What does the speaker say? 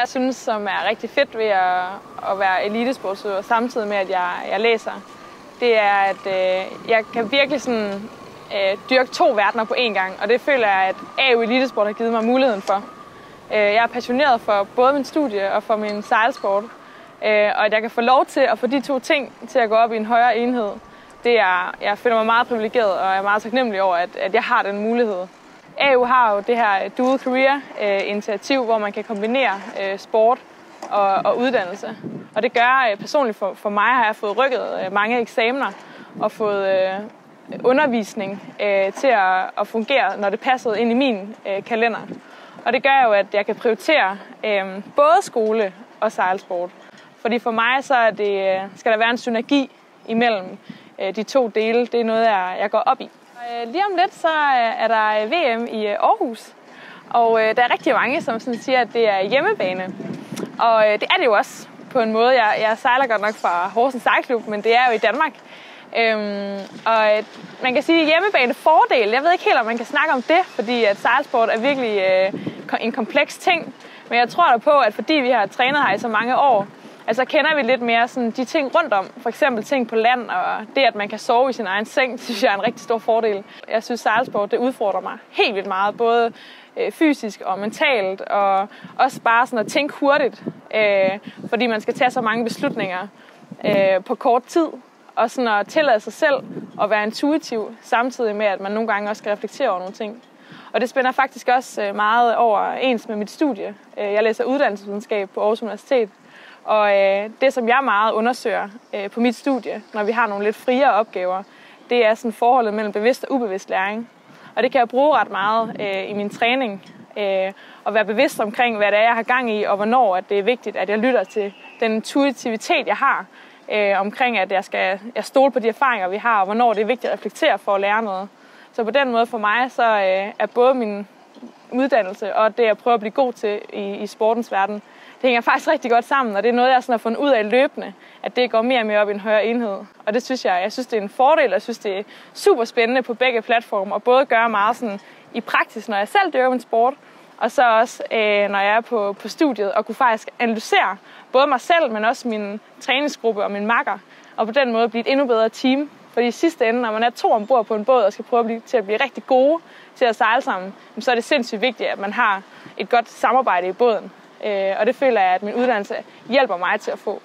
jeg synes, som er rigtig fedt ved at, at være elitesportsudøver, samtidig med, at jeg, jeg læser, det er, at øh, jeg kan virkelig sådan, øh, dyrke to verdener på én gang. Og det føler jeg, at AU Elitesport har givet mig muligheden for. Øh, jeg er passioneret for både min studie og for min sejlsport. Øh, og at jeg kan få lov til at få de to ting til at gå op i en højere enhed, det er, jeg føler mig meget privilegeret og er meget taknemmelig over, at, at jeg har den mulighed. AU har jo det her øh, Dual Career-initiativ, øh, hvor man kan kombinere øh, sport og, og uddannelse. Og det gør personligt for, for mig, har jeg fået rykket mange eksamener og fået øh, undervisning øh, til at, at fungere, når det passede ind i min øh, kalender. Og det gør jo, at jeg kan prioritere øh, både skole og sejlsport. Fordi for mig så er det, skal der være en synergi imellem øh, de to dele. Det er noget, jeg, jeg går op i. Øh, lige om lidt så øh, er der øh, VM i Aarhus. Og der er rigtig mange, som sådan siger, at det er hjemmebane. Og det er det jo også på en måde. Jeg, jeg sejler godt nok fra Horsens Sejlklub, men det er jo i Danmark. Øhm, og man kan sige hjemmebane fordel. Jeg ved ikke helt, om man kan snakke om det, fordi at sejlsport er virkelig øh, en kompleks ting. Men jeg tror da på, at fordi vi har trænet her i så mange år, altså kender vi lidt mere sådan de ting rundt om. For eksempel ting på land, og det, at man kan sove i sin egen seng, synes jeg er en rigtig stor fordel. Jeg synes, sejlsport det udfordrer mig helt vildt meget. Både øh, fysisk og mentalt, og også bare sådan at tænke hurtigt. Øh, fordi man skal tage så mange beslutninger øh, på kort tid og sådan at tillade sig selv at være intuitiv, samtidig med, at man nogle gange også skal reflektere over nogle ting. Og det spænder faktisk også øh, meget over ens med mit studie. Øh, jeg læser uddannelsesvidenskab på Aarhus Universitet, og øh, det, som jeg meget undersøger øh, på mit studie, når vi har nogle lidt friere opgaver, det er sådan forholdet mellem bevidst og ubevidst læring. Og det kan jeg bruge ret meget øh, i min træning, øh, og være bevidst omkring, hvad det er, jeg har gang i, og hvornår at det er vigtigt, at jeg lytter til den intuitivitet, jeg har, øh, omkring, at jeg skal jeg stole på de erfaringer, vi har, og hvornår det er vigtigt at reflektere for at lære noget. Så på den måde for mig, så øh, er både min uddannelse og det, jeg prøver at blive god til i, i sportens verden, det hænger faktisk rigtig godt sammen, og det er noget, jeg sådan har fundet ud af løbende, at det går mere og mere op i en højere enhed. Og det synes jeg, jeg synes, det er en fordel, og jeg synes, det er super spændende på begge platforme, og både gøre meget sådan i praksis, når jeg selv dyrker min sport, og så også, øh, når jeg er på, på studiet, og kunne faktisk analysere både mig selv, men også min træningsgruppe og min makker, og på den måde blive et endnu bedre team. Fordi i sidste ende, når man er to ombord på en båd og skal prøve at blive, til at blive rigtig gode til at sejle sammen, så er det sindssygt vigtigt, at man har et godt samarbejde i båden. Øh, og det føler jeg, at min uddannelse hjælper mig til at få.